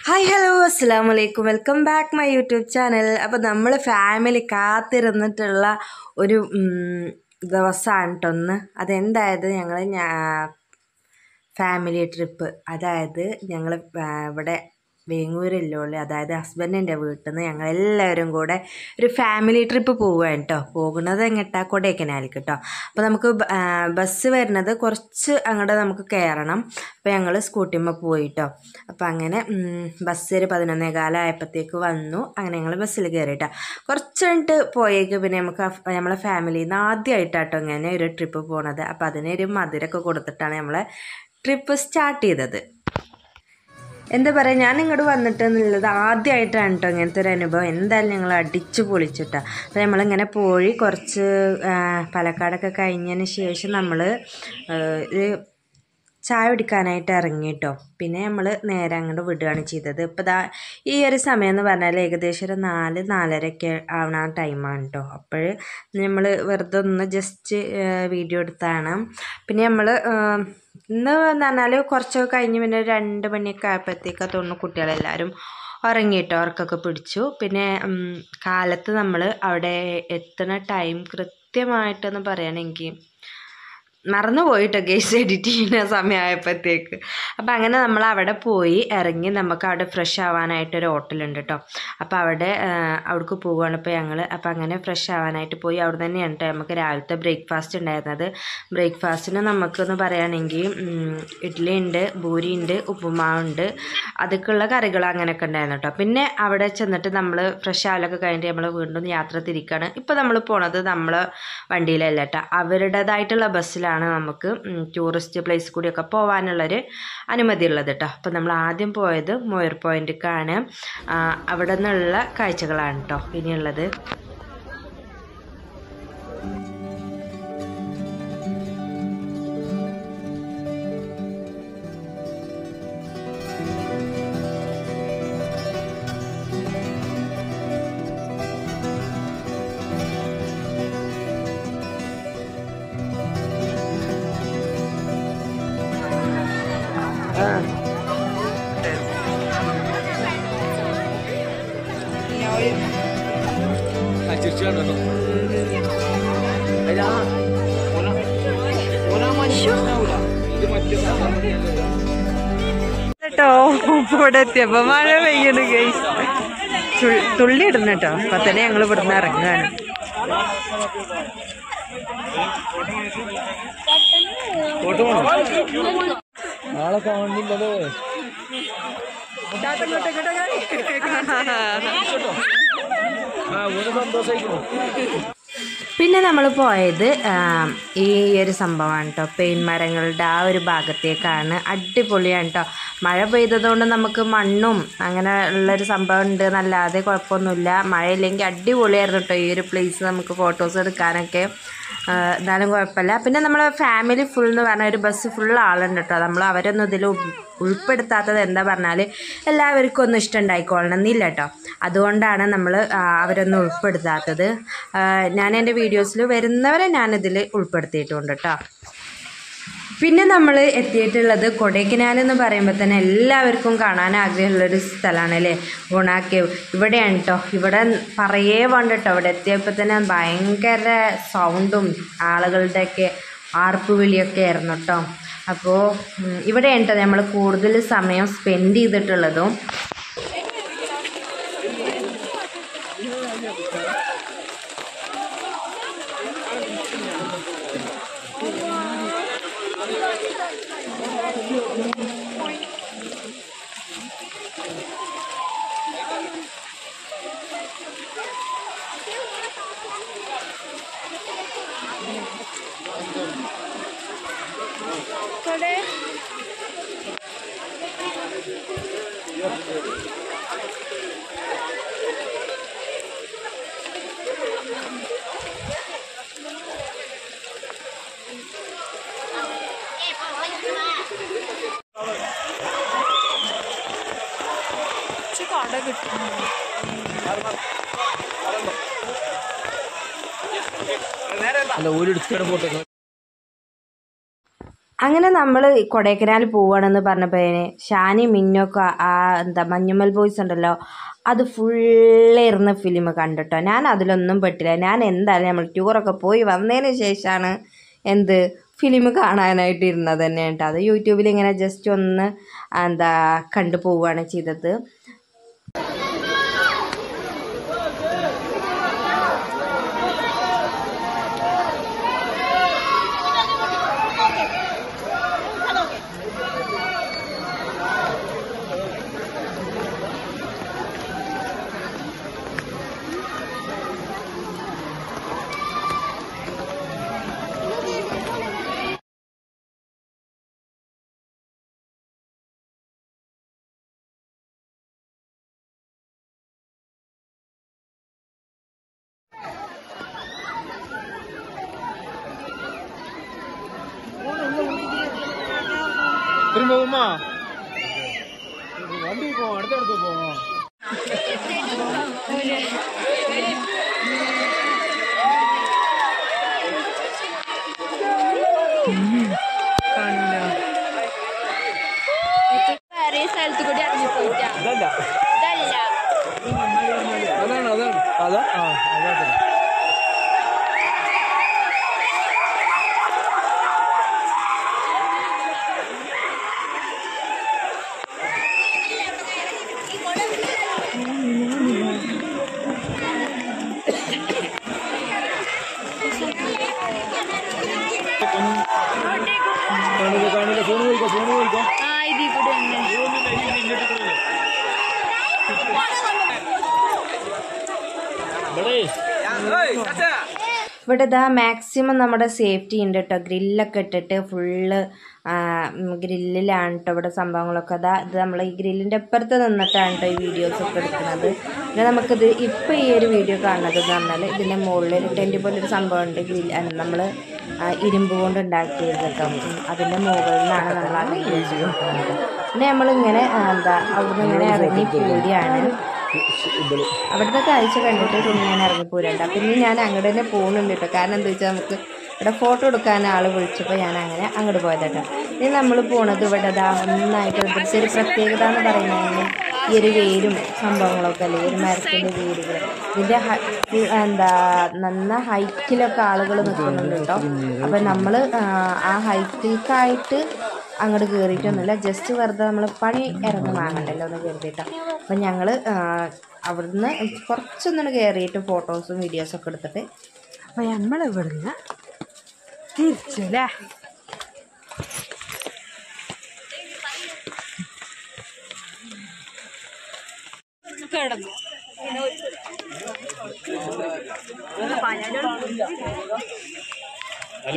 Hi hello അസ്സാം വലൈക്കും welcome back my YouTube channel അപ്പോൾ നമ്മൾ ഫാമിലി കാത്തിരുന്നിട്ടുള്ള ഒരു ദിവസമാണ് കേട്ടോ ഒന്ന് അതെന്തായത്? ഞങ്ങൾ ഫാമിലി ട്രിപ്പ് അതായത് ഞങ്ങൾ ഇവിടെ വേങ്ങൂരില്ലോളി. അതായത് ഹസ്ബൻഡിന്റെ വീട്ടിൽ നിന്ന് ഞങ്ങൾ എല്ലാവരും കൂടെ ഒരു ഫാമിലി ട്രിപ്പ് പോവുകയാണ് കേട്ടോ പോകുന്നത് എങ്ങട്ടാ? കൊടൈക്കനാലിക്ക് കേട്ടോ അപ്പോൾ നമുക്ക് ബസ് വരുന്നത് കുറച്ച് അങ്ങോട്ട് നമുക്ക് കയറണം അപ്പോൾ ഞങ്ങൾ സ്കൂട്ടിമ്മ പോയി കേട്ടോ അപ്പോൾ അങ്ങനെ ബസ് ഒരു പതിനൊന്നേ കാലമായപ്പോഴത്തേക്ക് വന്നു. അങ്ങനെ ഞങ്ങൾ ബസ്സിൽ കയറി കേട്ടോ കുറച്ച് കഴിഞ്ഞിട്ട് പോയേക്ക് പിന്നെ നമുക്ക് നമ്മളെ ഫാമിലിയിൽ നിന്ന് ആദ്യമായിട്ടാട്ടോ ഇങ്ങനെ ഒരു ട്രിപ്പ് പോണത്. അപ്പോൾ അതിനൊരു മധുരമൊക്കെ കൊടുത്തിട്ടാണ് നമ്മളെ ട്രിപ്പ് സ്റ്റാർട്ട് ചെയ്തത്. എന്താ പറയുക ഞാൻ ഇങ്ങോട്ട് വന്നിട്ട് എന്നുള്ളത് ആദ്യമായിട്ടാണ് കേട്ടോ ഇങ്ങനത്തെ ഒരു അനുഭവം. എന്തായാലും ഞങ്ങൾ അടിച്ചു പൊളിച്ചിട്ടാ. അപ്പോൾ നമ്മളിങ്ങനെ പോയി കുറച്ച് പാലക്കാടൊക്കെ കഴിഞ്ഞതിന് ശേഷം നമ്മൾ ഒരു ചായ കുടിക്കാനായിട്ട് ഇറങ്ങി കേട്ടോ പിന്നെ നമ്മൾ നേരെ അങ്ങോട്ട് വിടുകയാണ് ചെയ്തത്. ഇപ്പോൾ ദാ ഈ ഒരു സമയം എന്ന് പറഞ്ഞാൽ ഏകദേശം ഒരു നാല് നാലരയൊക്കെ ആവണ ആ ടൈമാണ് കേട്ടോ അപ്പോൾ നമ്മൾ വെറുതെ ഒന്ന് ജസ്റ്റ് വീഡിയോ എടുത്താണ്. പിന്നെ നമ്മൾ ഇന്ന് പറഞ്ഞാൽ കുറച്ചൊക്കെ കഴിഞ്ഞ് പിന്നെ രണ്ട് മണിയൊക്കെ ആയപ്പോഴത്തേക്ക് തോന്നുന്നു കുട്ടികളെല്ലാവരും ഉറങ്ങിയിട്ടോ അവർക്കൊക്കെ പിടിച്ചു. പിന്നെ കാലത്ത് നമ്മൾ അവിടെ എത്തുന്ന ടൈം കൃത്യമായിട്ടെന്ന് പറയുകയാണെങ്കിൽ മറന്നു പോയിട്ടോ ഗേസ് എഡിറ്റ് ചെയ്യുന്ന സമയമായപ്പോഴത്തേക്ക് അപ്പോൾ അങ്ങനെ നമ്മൾ അവിടെ പോയി ഇറങ്ങി നമുക്ക് അവിടെ ഫ്രഷ് ആവാനായിട്ടൊരു ഹോട്ടലുണ്ട് കേട്ടോ അപ്പോൾ അവിടെ അവിടേക്ക് പോവുകയാണ് ഇപ്പോൾ ഞങ്ങൾ അപ്പോൾ അങ്ങനെ ഫ്രഷ് ആവാനായിട്ട് പോയി അവിടെ തന്നെയാണ് കേട്ടോ നമുക്ക് രാവിലത്തെ ബ്രേക്ക്ഫാസ്റ്റ് ഉണ്ടായിരുന്നത്. ബ്രേക്ക്ഫാസ്റ്റിന് നമുക്കെന്ന് പറയുകയാണെങ്കിൽ ഇഡ്ഡലി ഉണ്ട് ഭൂരി ഉണ്ട് ഉപ്പുമാവ് ഉപ്പുമാവുണ്ട് അതൊക്കെയുള്ള കറികൾ അങ്ങനെയൊക്കെ ഉണ്ടായിരുന്നു കേട്ടോ പിന്നെ അവിടെ ചെന്നിട്ട് നമ്മൾ ഫ്രഷ് ആവലൊക്കെ കഴിഞ്ഞിട്ട് നമ്മൾ വീണ്ടും യാത്ര തിരിക്കുകയാണ് ഇപ്പോൾ നമ്മൾ പോണത് നമ്മൾ വണ്ടിയിലല്ല കേട്ടോ അവരുടേതായിട്ടുള്ള ബസ്സിലാണ് നമുക്ക് ടൂറിസ്റ്റ് പ്ലേസ് കൂടിയൊക്കെ പോകാനുള്ളൊരു അനുമതി ഉള്ളത് കേട്ടോ അപ്പോൾ നമ്മൾ ആദ്യം പോയത് മോയർ പോയിന്റിലേക്കാണ് അവിടെ നിന്നുള്ള കാഴ്ചകളാണ് കേട്ടോ ഇനിയുള്ളത്. കേട്ടോ ഇവിടെ എത്തിയപ്പോ മഴ പെയ്യുന്നു ഗൈസ് തുള്ളി ഇടുന്നു കേട്ടോ. അപ്പൊ തന്നെ ഞങ്ങൾ ഇവിടുന്ന് ഇറങ്ങുകയാണ്. നാളെ കാണുന്നില്ലല്ലോ. സന്തോഷമായിരിക്കും പിന്നെ നമ്മൾ പോയത് ഈ ഒരു സംഭവമാണ് കേട്ടോ പെയിൻ മരങ്ങളുടെ ആ ഒരു ഭാഗത്തേക്കാണ്. അടിപൊളിയാണ് കേട്ടോ മഴ പെയ്തതുകൊണ്ട് നമുക്ക് മണ്ണും അങ്ങനെ ഉള്ളൊരു സംഭവം ഉണ്ട് എന്നല്ലാതെ കുഴപ്പമൊന്നുമില്ല. മഴയില്ലെങ്കിൽ അടിപൊളിയായിരുന്നു കേട്ടോ ഈ ഒരു പ്ലേസ് നമുക്ക് ഫോട്ടോസ് എടുക്കാനൊക്കെ. എന്നാലും കുഴപ്പമില്ല. പിന്നെ നമ്മൾ ഫാമിലി ഫുൾ എന്ന് പറഞ്ഞാൽ ഒരു ബസ് ഫുൾ ആളുണ്ട് കേട്ടോ നമ്മൾ അവരൊന്നും ഇതിൽ ഉൾ- ഉൾപ്പെടുത്താത്തത് എന്താ പറഞ്ഞാൽ എല്ലാവർക്കും ഒന്നും ഇഷ്ടമുണ്ടായിക്കൊള്ളണം എന്നില്ല കേട്ടോ അതുകൊണ്ടാണ് നമ്മൾ അവരൊന്നും ഉൾപ്പെടുത്താത്തത്. ഞാൻ എന്റെ വീഡിയോസിൽ വരുന്നവരെ ഞാനിതിൽ ഉൾപ്പെടുത്തിയിട്ടുണ്ട് കേട്ടോ പിന്നെ നമ്മൾ എത്തിയിട്ടുള്ളത് കൊടൈക്കനാൽ എന്ന് പറയുമ്പോൾ തന്നെ എല്ലാവർക്കും കാണാൻ ആഗ്രഹമുള്ളൊരു സ്ഥലമാണ് അല്ലേ? ഗുണാക്കേവ് ഇവിടെയാണ് കേട്ടോ ഇവിടെ പറയേ വേണ്ട കേട്ടോ ഇവിടെ എത്തിയപ്പോൾ തന്നെ ഭയങ്കര സൗണ്ടും ആളുകളുടെയൊക്കെ ആർപ്പ് വിളിയൊക്കെ ആയിരുന്നു കേട്ടോ അപ്പോൾ ഇവിടെയാണ് കേട്ടോ നമ്മൾ കൂടുതൽ സമയം സ്പെൻഡ് ചെയ്തിട്ടുള്ളതും. Obrigado. അല്ല അങ്ങനെ നമ്മൾ കൊടൈക്കനാൽ പോവുകയാണെന്ന് പറഞ്ഞപ്പോഴേ ഷാനി മിന്നൊക്കെ ആ എന്താ മഞ്ഞുമൽ ബോയ്സ് ഉണ്ടല്ലോ അത് ഫുള്ള് ഇരുന്ന് ഫിലിം കണ്ടിട്ടോ. ഞാൻ അതിലൊന്നും പെട്ടില്ല. ഞാൻ എന്തായാലും നമ്മൾ ടൂറൊക്കെ പോയി വന്നതിന് ശേഷമാണ് എന്ത് ഫിലിം കാണാനായിട്ട് ഇരുന്നത് തന്നെ കേട്ടോ. അത് യൂട്യൂബിൽ ഇങ്ങനെ ജസ്റ്റ് ഒന്ന് എന്താ കണ്ടു പോവുകയാണ് ചെയ്തത്. திரும்பவுமா வண்டி போவோம் அடுத்த அடுத்து போவோம் Mm-hmm. ഇവിടെ ഇതാ മാക്സിമം നമ്മുടെ സേഫ്റ്റി ഉണ്ട് കേട്ടോ ഗ്രില്ലൊക്കെ ഇട്ടിട്ട് ഫുള്ള് ഗ്രില്ലിലാണ് കേട്ടോ ഇവിടെ സംഭവങ്ങളൊക്കെ. അതാ ഇത് നമ്മൾ ഈ ഗ്രില്ലിന്റെ അപ്പുറത്ത് നിന്നിട്ടാണ് കേട്ടോ ഈ വീഡിയോസ് ഒക്കെ എടുക്കുന്നത്. പിന്നെ നമുക്കിത് ഇപ്പോൾ ഈ ഒരു വീഡിയോ കാണുന്നത് എന്ന് പറഞ്ഞാൽ ഇതിന്റെ മുകളിൽ ഒരു ടെന്റ് പോലൊരു ഒരു സംഭവം ഉണ്ട് ഗ്രില്ല് നമ്മൾ ഇരുമ്പ് കൊണ്ട് ഉണ്ടാക്കിയത് കേട്ടോ അതിന്റെ മുകളിൽ നിന്നാണ് നമ്മൾ ആ വീഡിയോ ചെയ്യുന്നത് പിന്നെ നമ്മളിങ്ങനെ എന്താ എന്താ നിന്ന് ഇങ്ങനെ ഇറങ്ങി പോരുകയാണ്. അവിടുത്തെ കാഴ്ച കണ്ടിട്ട് പിന്നെ ഞാൻ ഇറങ്ങിപ്പോരണ്ട പിന്നെ ഞാൻ അങ്ങോട്ട് തന്നെ പോകുന്നുണ്ട് കേട്ടോ കാരണം എന്താ വെച്ചാൽ നമുക്ക് ഇവിടെ ഫോട്ടോ എടുക്കാൻ ആൾ വിളിച്ചപ്പോൾ ഞാൻ അങ്ങനെ അങ്ങോട്ട് പോയത് കേട്ടോ ഇനി നമ്മൾ പോണത് ഇവിടെ നന്നായിട്ട് ഇവിടുത്തെ ഒരു പ്രത്യേകത എന്ന് പറയുന്നത് ഈ ഒരു വേരും സംഭവങ്ങളൊക്കെ അല്ലേ? ഒരു മരത്തിന്റെ വേരുകൾ ഇതിന്റെ എന്താ നന്ന ഹൈറ്റിലൊക്കെ ആളുകൾ നിൽക്കുന്നുണ്ട് കേട്ടോ. അപ്പം നമ്മൾ ആ ഹൈറ്റിലേക്കായിട്ട് അങ്ങോട്ട് കയറിയിട്ടൊന്നുമില്ല ജസ്റ്റ് വെറുതെ നമ്മൾ പണി ഇറങ്ങി വാങ്ങണ്ടല്ലോ ഒന്ന് കരുതിയിട്ടാണ് അപ്പം ഞങ്ങൾ അവിടുന്ന് കുറച്ചൊന്നും കയറിയിട്ട് ഫോട്ടോസും വീഡിയോസും ഒക്കെ എടുത്തിട്ട് അപ്പം നമ്മൾ ഇവിടുന്ന് തിരിച്ചല്ലേ കിടന്നു. അത്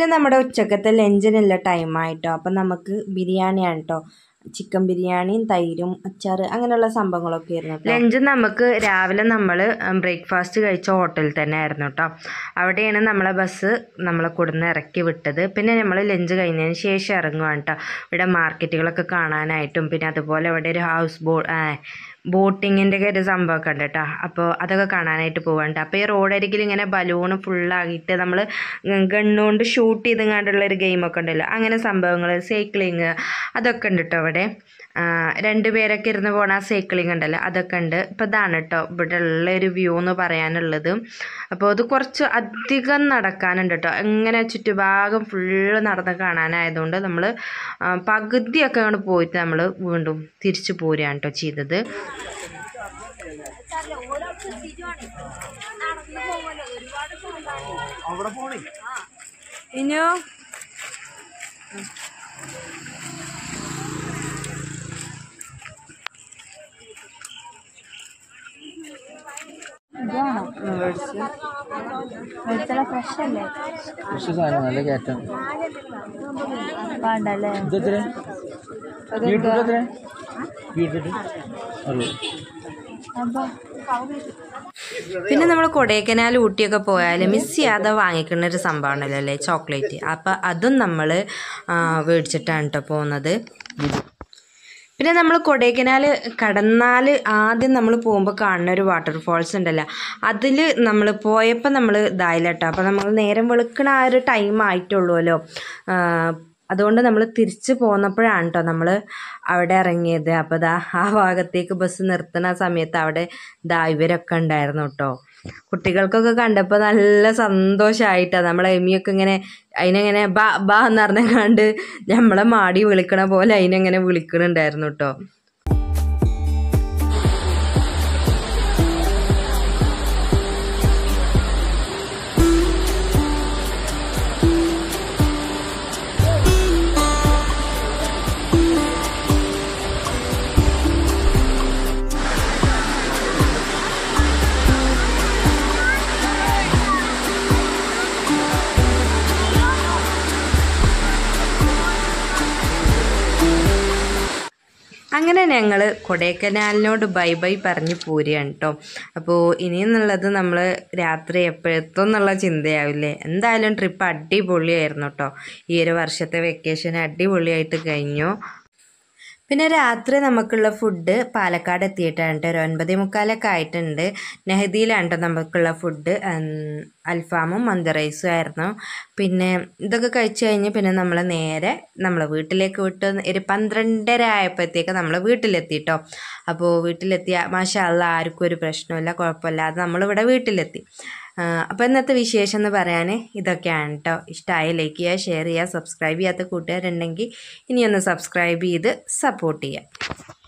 പിന്നെ നമ്മുടെ ഉച്ചക്കത്തെ ലഞ്ചിനുള്ള ടൈമായിട്ടോ അപ്പം നമുക്ക് ബിരിയാണിയാണ് കേട്ടോ ചിക്കൻ ബിരിയാണിയും തൈരും അച്ചാർ അങ്ങനെയുള്ള സംഭവങ്ങളൊക്കെ ആയിരുന്നു ലഞ്ച് നമുക്ക് രാവിലെ നമ്മൾ ബ്രേക്ക്ഫാസ്റ്റ് കഴിച്ച ഹോട്ടലിൽ തന്നെ ആയിരുന്നു കേട്ടോ അവിടെയാണ് നമ്മളെ ബസ് നമ്മളെ കൊടുന്ന് ഇറക്കി വിട്ടത്. പിന്നെ നമ്മൾ ലഞ്ച് കഴിഞ്ഞതിന് ശേഷം ഇറങ്ങുകയാണ് കേട്ടോ ഇവിടെ മാർക്കറ്റുകളൊക്കെ കാണാനായിട്ടും പിന്നെ അതുപോലെ ഇവിടെ ഒരു ഹൗസ് ബോ ബോട്ടിങ്ങിന്റെ ഒക്കെ ഒരു സംഭവമൊക്കെ ഉണ്ട് കേട്ടോ. അപ്പോൾ അതൊക്കെ കാണാനായിട്ട് പോകാനുണ്ട് അപ്പോൾ ഈ റോഡരികിൽ ഇങ്ങനെ ബലൂൺ ഫുള്ളാക്കിയിട്ട് നമ്മൾ ഗണ്ണുകൊണ്ട് ഷൂട്ട് ചെയ്തെങ്ങാണ്ടുള്ള ഒരു ഗെയിമൊക്കെ ഉണ്ടല്ലോ. അങ്ങനെ സംഭവങ്ങൾ സൈക്ലിങ് അതൊക്കെ ഉണ്ട് കേട്ടോ അവിടെ. രണ്ട് പേരൊക്കെ ഇരുന്ന് പോണ ആ സൈക്ലിംഗ് ഉണ്ടല്ലോ അതൊക്കെ ഉണ്ട്. ഇപ്പോൾ ഇതാണ് കേട്ടോ ഇവിടെ ഉള്ള ഒരു വ്യൂ എന്ന് പറയാനുള്ളത്. അപ്പോൾ അത് കുറച്ച് അധികം നടക്കാനുണ്ട് കേട്ടോ. എങ്ങനെ ചുറ്റുഭാഗം ഫുള്ള് നടന്ന് കാണാനായതുകൊണ്ട് നമ്മൾ പകുതിയൊക്കെ അങ്ങോട്ട് പോയിട്ട് നമ്മൾ വീണ്ടും തിരിച്ചു പോരുകയാണ് കേട്ടോ ചെയ്തത്. ഇനിയോ പോണേ? ഇനിയോ? നല്ല കയറ്റം. വേണ്ടല്ലേ ബീട്രൂട്ട് അറുപത്. അപ്പൊ പിന്നെ നമ്മൾ കൊടൈക്കനാൽ ഊട്ടിയൊക്കെ പോയാൽ മിസ് ചെയ്യാതെ വാങ്ങിക്കുന്ന ഒരു സംഭവമാണല്ലോ അല്ലേ? ചോക്ലേറ്റ്. അപ്പം അതും നമ്മൾ മേടിച്ചിട്ടാണ് കേട്ടോ പോകുന്നത് പിന്നെ നമ്മൾ കൊടൈക്കനാൽ കടന്നാൽ ആദ്യം നമ്മൾ പോകുമ്പോൾ കാണുന്ന ഒരു വാട്ടർഫോൾസ് ഉണ്ടല്ലോ. അതിൽ നമ്മൾ പോയപ്പോൾ നമ്മൾ ഇതായില്ല കേട്ടോ അപ്പോൾ നമ്മൾ നേരം വെളുക്കണ ആ ഒരു ടൈം ആയിട്ടുള്ളൂല്ലോ. അതുകൊണ്ട് നമ്മൾ തിരിച്ച് പോന്നപ്പോഴാണ് കേട്ടോ നമ്മൾ അവിടെ ഇറങ്ങിയത്. അപ്പോൾ ദാ ആ ഭാഗത്തേക്ക് ബസ് നിർത്തുന്ന സമയത്ത് അവിടെ ദാ ഇവരൊക്കെ ഉണ്ടായിരുന്നു കേട്ടോ കുട്ടികൾക്കൊക്കെ കണ്ടപ്പോൾ നല്ല സന്തോഷമായിട്ടാണ് നമ്മളെ എമിയൊക്കെ ഇങ്ങനെ അതിനെങ്ങനെ ബാ ബാ എന്ന് പറഞ്ഞ കണ്ട് നമ്മളെ മാടി വിളിക്കണ പോലെ അതിനെങ്ങനെ വിളിക്കണുണ്ടായിരുന്നു കേട്ടോ അങ്ങനെ ഞങ്ങൾ കൊടൈക്കനാലിനോട് ബൈ ബൈ പറഞ്ഞ് പോരുകയാണ് കേട്ടോ അപ്പോൾ ഇനിയെന്നുള്ളത് നമ്മൾ രാത്രി എപ്പോഴെത്തും എന്നുള്ള ചിന്തയാവില്ലേ? എന്തായാലും ട്രിപ്പ് അടിപൊളിയായിരുന്നു കേട്ടോ ഈ ഒരു വർഷത്തെ വെക്കേഷൻ അടിപൊളിയായിട്ട് കഴിഞ്ഞു. പിന്നെ രാത്രി നമുക്കുള്ള ഫുഡ് പാലക്കാട് എത്തിയിട്ടാണ് കേട്ടോ ഒരു ഒൻപതേ മുക്കാലൊക്കെ ആയിട്ടുണ്ട്. നെഹദിയിലാണ് കേട്ടോ നമുക്കുള്ള ഫുഡ് അൽഫാമും മന്തി റൈസും ആയിരുന്നു. പിന്നെ ഇതൊക്കെ കഴിച്ചു കഴിഞ്ഞ് പിന്നെ നമ്മൾ നേരെ നമ്മൾ വീട്ടിലേക്ക് വിട്ട് ഒരു പന്ത്രണ്ടര ആയപ്പോഴത്തേക്ക് നമ്മൾ വീട്ടിലെത്തി കേട്ടോ അപ്പോൾ വീട്ടിലെത്തിയ മാഷാ അല്ല ആർക്കും ഒരു പ്രശ്നമില്ല കുഴപ്പമില്ലാതെ നമ്മളിവിടെ വീട്ടിലെത്തി. അപ്പോൾ ഇന്നത്തെ വിശേഷം എന്ന് പറയാൻ ഇതൊക്കെയാണ് കേട്ടോ ഇഷ്ടമായ ലൈക്ക് ചെയ്യുക ഷെയർ ചെയ്യുക സബ്സ്ക്രൈബ് ചെയ്യാത്ത കൂട്ടുകാരുണ്ടെങ്കിൽ ഇനിയൊന്ന് സബ്സ്ക്രൈബ് ചെയ്ത് സപ്പോർട്ട് ചെയ്യുക